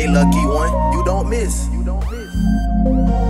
Hey, lucky one, you don't miss. You don't miss.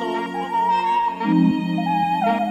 Música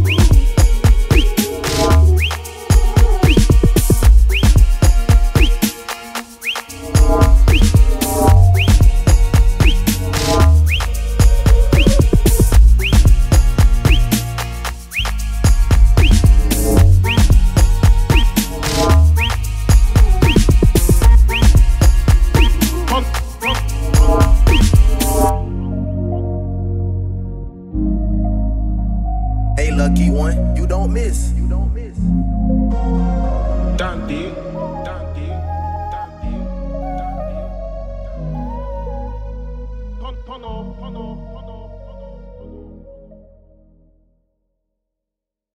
lucky one, you don't miss. You don't miss. Dante.